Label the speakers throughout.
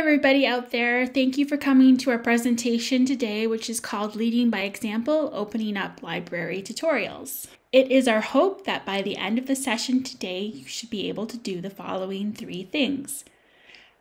Speaker 1: everybody out there. Thank you for coming to our presentation today, which is called Leading by Example Opening Up Library Tutorials. It is our hope that by the end of the session today, you should be able to do the following three things.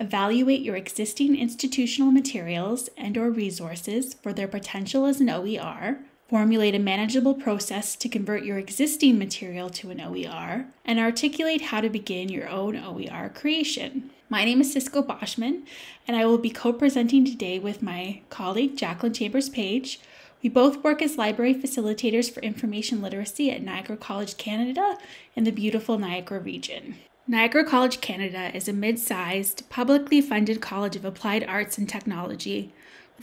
Speaker 1: Evaluate your existing institutional materials and or resources for their potential as an OER, formulate a manageable process to convert your existing material to an OER, and articulate how to begin your own OER creation. My name is Cisco Boschman, and I will be co presenting today with my colleague Jacqueline Chambers Page. We both work as library facilitators for information literacy at Niagara College Canada in the beautiful Niagara region. Niagara College Canada is a mid sized, publicly funded college of applied arts and technology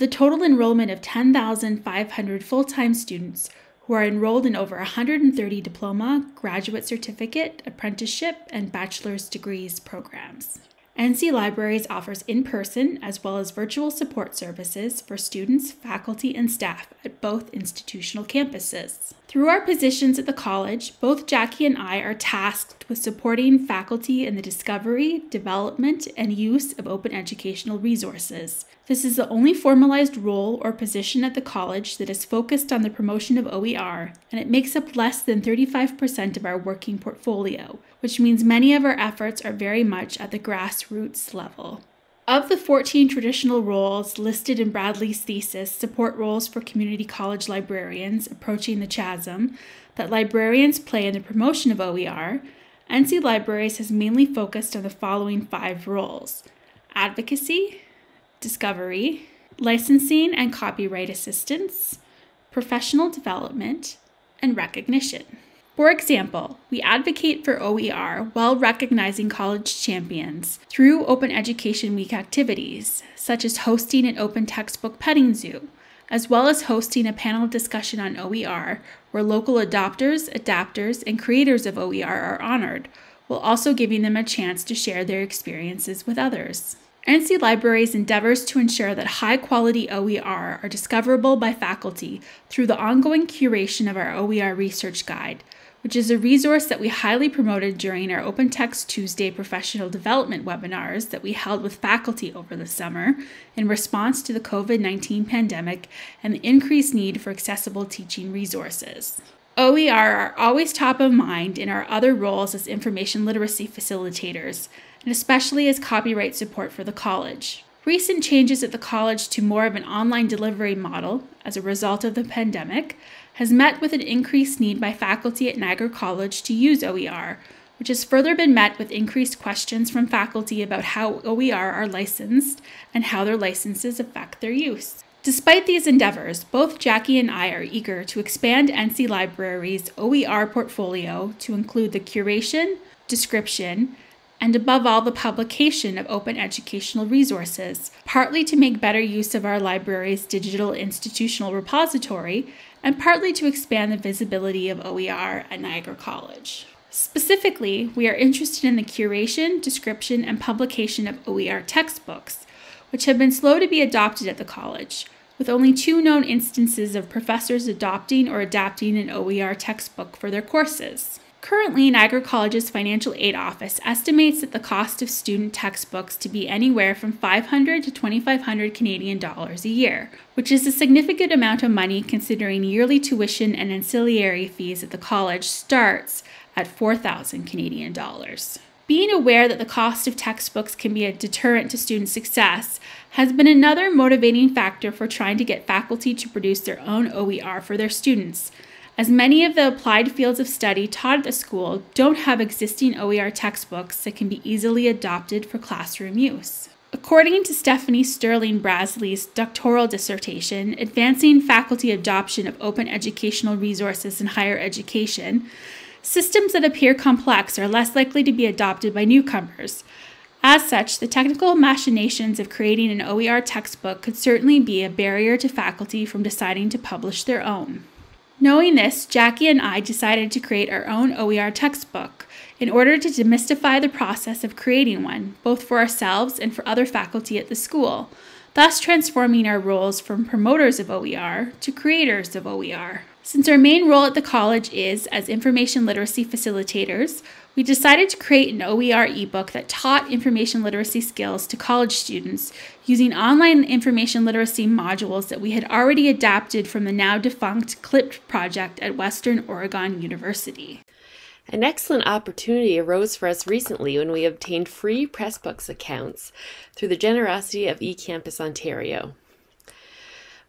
Speaker 1: a total enrollment of 10,500 full time students who are enrolled in over 130 diploma, graduate certificate, apprenticeship, and bachelor's degrees programs. NC Libraries offers in person as well as virtual support services for students, faculty, and staff at both institutional campuses. Through our positions at the college, both Jackie and I are tasked with supporting faculty in the discovery, development, and use of open educational resources. This is the only formalized role or position at the college that is focused on the promotion of OER, and it makes up less than 35% of our working portfolio, which means many of our efforts are very much at the grassroots level. Of the 14 traditional roles listed in Bradley's thesis, support roles for community college librarians approaching the chasm that librarians play in the promotion of OER, NC Libraries has mainly focused on the following five roles advocacy, discovery, licensing and copyright assistance, professional development, and recognition. For example, we advocate for OER while recognizing college champions through Open Education Week activities, such as hosting an open textbook petting zoo, as well as hosting a panel discussion on OER where local adopters, adapters, and creators of OER are honored, while also giving them a chance to share their experiences with others. NC Libraries endeavors to ensure that high quality OER are discoverable by faculty through the ongoing curation of our OER Research Guide, which is a resource that we highly promoted during our Open Text Tuesday professional development webinars that we held with faculty over the summer in response to the COVID 19 pandemic and the increased need for accessible teaching resources. OER are always top of mind in our other roles as information literacy facilitators, and especially as copyright support for the college. Recent changes at the college to more of an online delivery model as a result of the pandemic has met with an increased need by faculty at Niagara College to use OER, which has further been met with increased questions from faculty about how OER are licensed and how their licenses affect their use. Despite these endeavors, both Jackie and I are eager to expand NC Library's OER portfolio to include the curation, description, and above all, the publication of open educational resources, partly to make better use of our library's digital institutional repository, and partly to expand the visibility of OER at Niagara College. Specifically, we are interested in the curation, description, and publication of OER textbooks, which have been slow to be adopted at the college, with only two known instances of professors adopting or adapting an OER textbook for their courses. Currently, Niagara College's financial aid office estimates that the cost of student textbooks to be anywhere from 500 to 2500 Canadian dollars a year, which is a significant amount of money considering yearly tuition and ancillary fees at the college starts at 4000 Canadian dollars. Being aware that the cost of textbooks can be a deterrent to student success has been another motivating factor for trying to get faculty to produce their own OER for their students as many of the applied fields of study taught at the school don't have existing OER textbooks that can be easily adopted for classroom use. According to Stephanie Sterling Brasley's doctoral dissertation, Advancing Faculty Adoption of Open Educational Resources in Higher Education, systems that appear complex are less likely to be adopted by newcomers. As such, the technical machinations of creating an OER textbook could certainly be a barrier to faculty from deciding to publish their own. Knowing this, Jackie and I decided to create our own OER textbook in order to demystify the process of creating one, both for ourselves and for other faculty at the school, thus transforming our roles from promoters of OER to creators of OER. Since our main role at the college is as information literacy facilitators, we decided to create an OER ebook that taught information literacy skills to college students using online information literacy modules that we had already adapted from the now defunct CLIP project at Western Oregon University.
Speaker 2: An excellent opportunity arose for us recently when we obtained free Pressbooks accounts through the generosity of eCampus Ontario.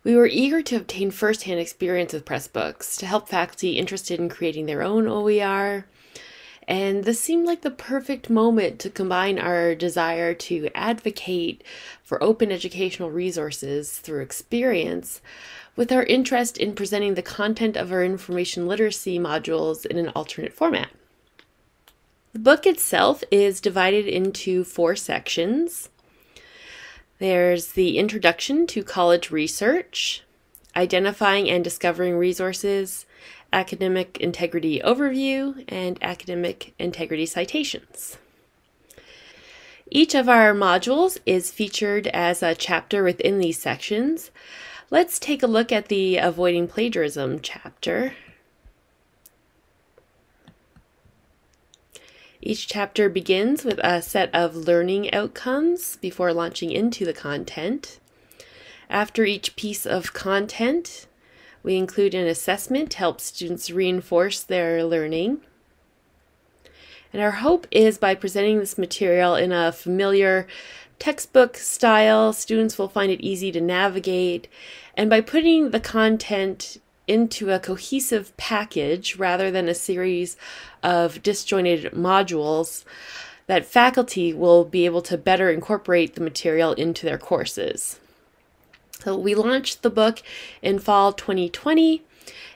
Speaker 2: We were eager to obtain firsthand experience with Pressbooks to help faculty interested in creating their own OER. And this seemed like the perfect moment to combine our desire to advocate for open educational resources through experience with our interest in presenting the content of our information literacy modules in an alternate format. The book itself is divided into four sections. There's the introduction to college research, identifying and discovering resources, academic integrity overview, and academic integrity citations. Each of our modules is featured as a chapter within these sections. Let's take a look at the Avoiding Plagiarism chapter. Each chapter begins with a set of learning outcomes before launching into the content. After each piece of content, we include an assessment to help students reinforce their learning. And our hope is by presenting this material in a familiar textbook style, students will find it easy to navigate. And by putting the content into a cohesive package rather than a series of disjointed modules that faculty will be able to better incorporate the material into their courses. So we launched the book in fall 2020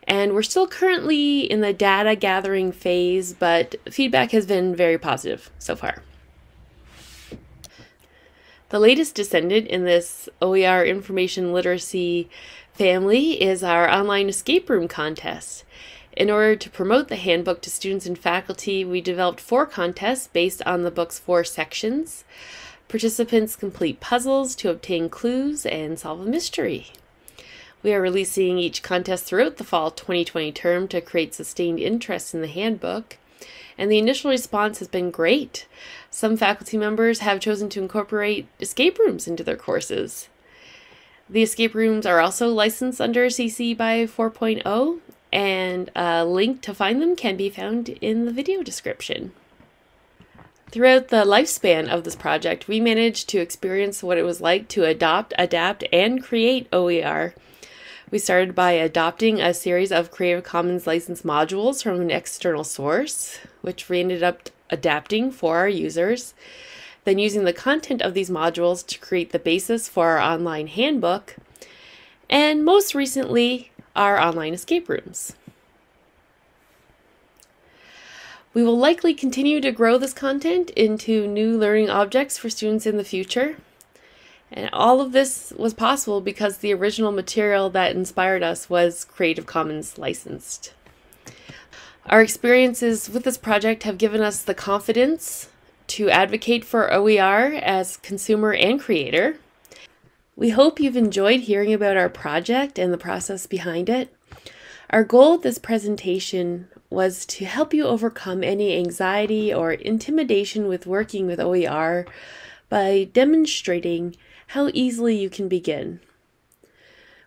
Speaker 2: and we're still currently in the data gathering phase, but feedback has been very positive so far. The latest descendant in this OER information literacy family is our online escape room contest. In order to promote the handbook to students and faculty, we developed four contests based on the book's four sections. Participants complete puzzles to obtain clues and solve a mystery. We are releasing each contest throughout the fall 2020 term to create sustained interest in the handbook, and the initial response has been great. Some faculty members have chosen to incorporate escape rooms into their courses. The escape rooms are also licensed under CC by 4.0, and a link to find them can be found in the video description. Throughout the lifespan of this project, we managed to experience what it was like to adopt, adapt, and create OER. We started by adopting a series of Creative Commons license modules from an external source, which we ended up adapting for our users, then using the content of these modules to create the basis for our online handbook, and most recently, our online escape rooms. We will likely continue to grow this content into new learning objects for students in the future. And all of this was possible because the original material that inspired us was Creative Commons licensed. Our experiences with this project have given us the confidence to advocate for OER as consumer and creator. We hope you've enjoyed hearing about our project and the process behind it. Our goal with this presentation was to help you overcome any anxiety or intimidation with working with OER by demonstrating how easily you can begin.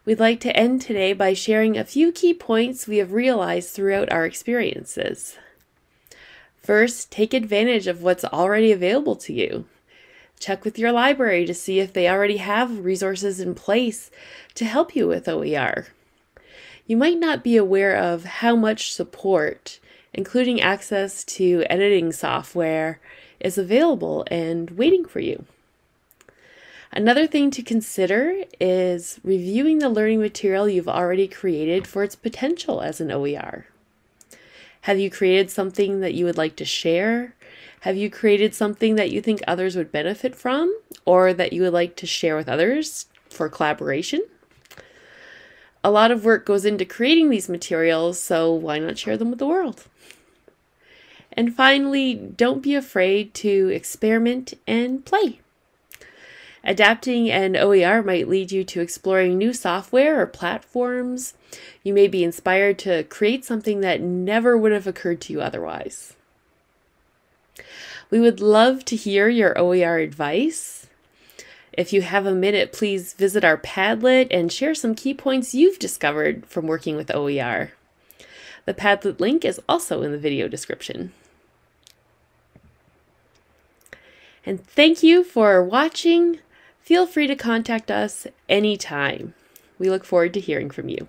Speaker 2: We'd like to end today by sharing a few key points we have realized throughout our experiences. First, take advantage of what's already available to you. Check with your library to see if they already have resources in place to help you with OER you might not be aware of how much support, including access to editing software, is available and waiting for you. Another thing to consider is reviewing the learning material you've already created for its potential as an OER. Have you created something that you would like to share? Have you created something that you think others would benefit from or that you would like to share with others for collaboration? A lot of work goes into creating these materials, so why not share them with the world? And finally, don't be afraid to experiment and play. Adapting an OER might lead you to exploring new software or platforms. You may be inspired to create something that never would have occurred to you otherwise. We would love to hear your OER advice. If you have a minute, please visit our Padlet and share some key points you've discovered from working with OER. The Padlet link is also in the video description. And thank you for watching. Feel free to contact us anytime. We look forward to hearing from you.